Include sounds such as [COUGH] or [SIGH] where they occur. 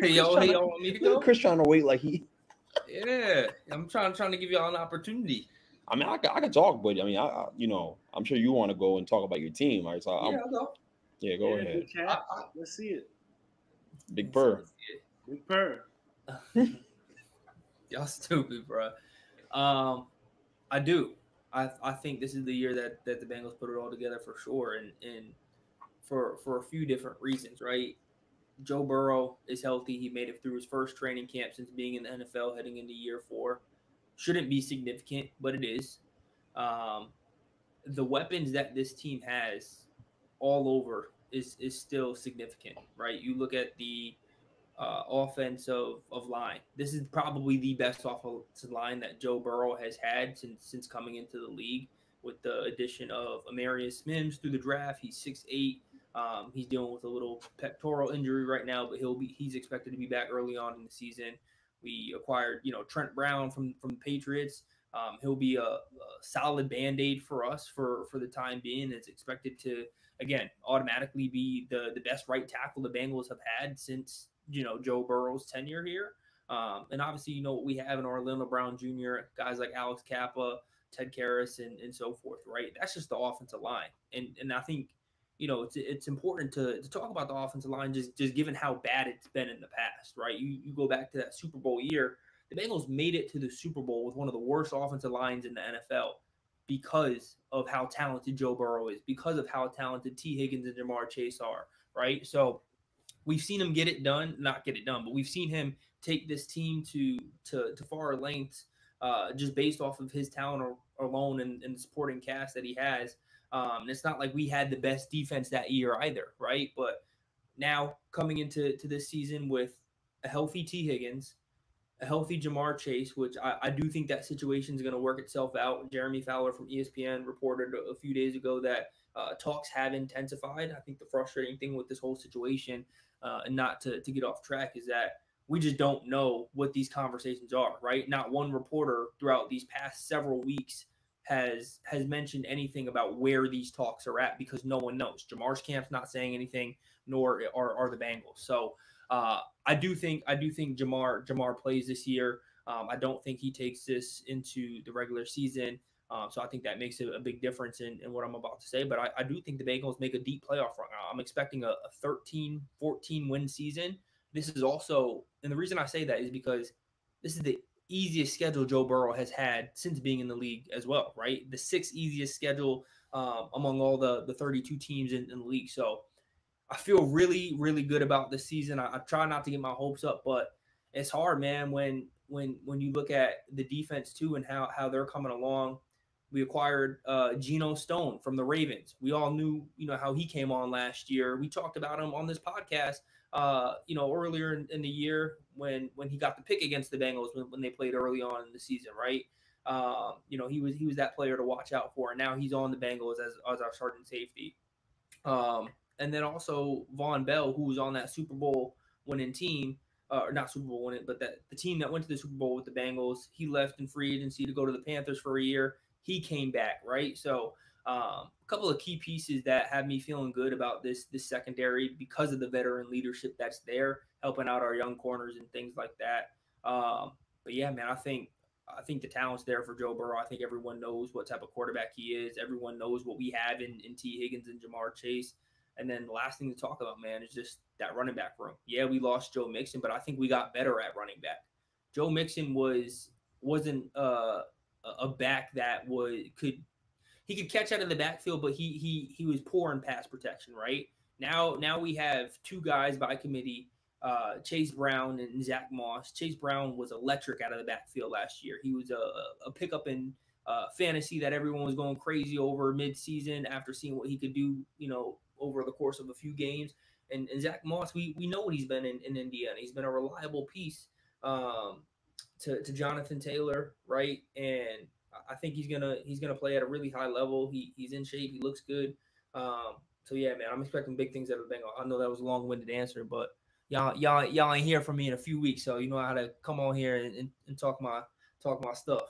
Hey, y'all, hey, y'all want me to go? Chris trying to wait like he. Yeah, I'm trying trying to give y'all an opportunity. I mean, I, I can talk, but I mean, I, I you know, I'm sure you want to go and talk about your team, right? So, I'm, Yeah, I'll go. yeah, go Yeah, ahead. good cat. Let's see it. Big Purr. Big purr. [LAUGHS] Y'all stupid, bro. Um, I do. I I think this is the year that that the Bengals put it all together for sure, and and for for a few different reasons, right? Joe Burrow is healthy. He made it through his first training camp since being in the NFL, heading into year four. Shouldn't be significant, but it is. Um, the weapons that this team has all over is is still significant, right? You look at the uh, offensive of line. This is probably the best offensive line that Joe Burrow has had since since coming into the league. With the addition of Amarius Mims through the draft, he's six eight. Um, he's dealing with a little pectoral injury right now, but he'll be he's expected to be back early on in the season. We acquired, you know, Trent Brown from from the Patriots. Um, he'll be a, a solid band aid for us for for the time being. It's expected to again automatically be the the best right tackle the Bengals have had since you know Joe Burrow's tenure here. Um, and obviously, you know what we have in Orlando Brown Jr., guys like Alex Cappa, Ted Karras, and, and so forth, right? That's just the offensive line. And and I think, you know, it's it's important to, to talk about the offensive line just just given how bad it's been in the past, right? You you go back to that Super Bowl year, the Bengals made it to the Super Bowl with one of the worst offensive lines in the NFL because of how talented Joe Burrow is, because of how talented Tee Higgins and Ja'Marr Chase are, right? So we've seen him get it done, not get it done, but we've seen him take this team to to, to far lengths uh, just based off of his talent or, alone and, and the supporting cast that he has. Um, it's not like we had the best defense that year either, right? But now coming into to this season with a healthy Tee Higgins, a healthy Ja'Marr Chase, which I, I do think that situation is going to work itself out. Jeremy Fowler from ESPN reported a, a few days ago that uh, talks have intensified. I think the frustrating thing with this whole situation, uh, and not to, to get off track, is that we just don't know what these conversations are, right? Not one reporter throughout these past several weeks has has mentioned anything about where these talks are at because no one knows. Ja'Marr's camp's not saying anything, nor are, are the Bengals. So uh, I do think I do think Ja'Marr Ja'Marr plays this year. Um, I don't think he takes this into the regular season. Um, so I think that makes a, a big difference in, in what I'm about to say. But I, I do think the Bengals make a deep playoff run. I'm expecting a, a 13, 14 win season. This is also, and the reason I say that is because this is the easiest schedule Joe Burrow has had since being in the league as well, right? The sixth easiest schedule um, among all the, the 32 teams in, in the league. So I feel really, really good about this season. I, I try not to get my hopes up, but it's hard, man, when when when you look at the defense too and how how they're coming along. We acquired uh, Geno Stone from the Ravens. We all knew, you know, how he came on last year. We talked about him on this podcast, uh, you know, earlier in, in, the year when when he got the pick against the Bengals when, when they played early on in the season, right? Um, you know, he was he was that player to watch out for, and now he's on the Bengals as as our starting safety. Um, and then also Vonn Bell, who was on that Super Bowl winning team, uh, or not Super Bowl winning, but that the team that went to the Super Bowl with the Bengals. He left in free agency to go to the Panthers for a year. He came back, right? So um, a couple of key pieces that have me feeling good about this this secondary because of the veteran leadership that's there, helping out our young corners and things like that. Um, but yeah, man, I think I think the talent's there for Joe Burrow. I think everyone knows what type of quarterback he is. Everyone knows what we have in, in Tee Higgins and Ja'Marr Chase. And then the last thing to talk about, man, is just that running back room. Yeah, we lost Joe Mixon, but I think we got better at running back. Joe Mixon was wasn't uh, a back that would could he could catch out of the backfield, but he he he was poor in pass protection. Right now, now we have two guys by committee, uh, Chase Brown and Zach Moss. Chase Brown was electric out of the backfield last year. He was a, a pickup in uh, fantasy that everyone was going crazy over mid-season after seeing what he could do. You know, over the course of a few games. And, and Zach Moss, we, we know what he's been in, in Indiana. He's been a reliable piece um, to, to Jonathan Taylor, right? And I think he's gonna he's gonna play at a really high level. He he's in shape. He looks good. Um, so yeah, man, I'm expecting big things out of the Bengals. I know that was a long-winded answer, but y'all y'all y'all ain't hear from me in a few weeks, so you know how to come on here and, and, and talk my talk my stuff.